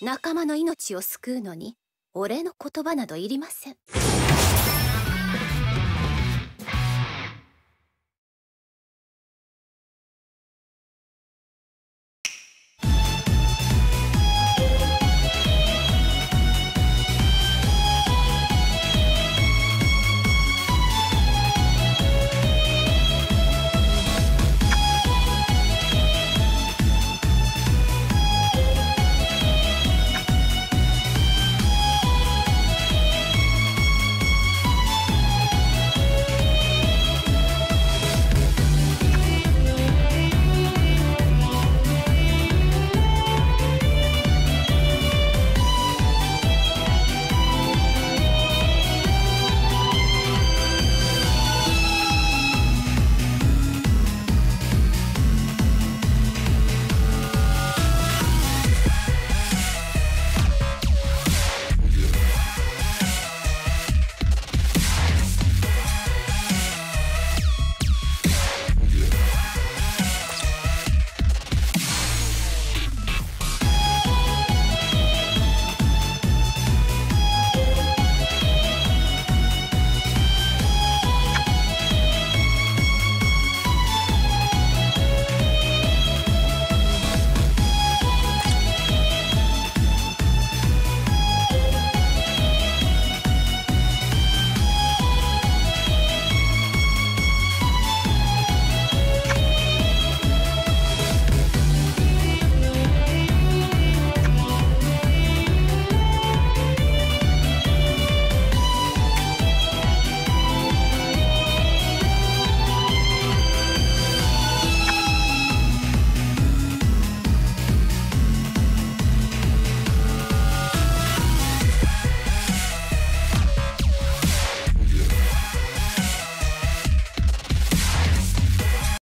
仲間の命を救うのに俺の言葉などいりません。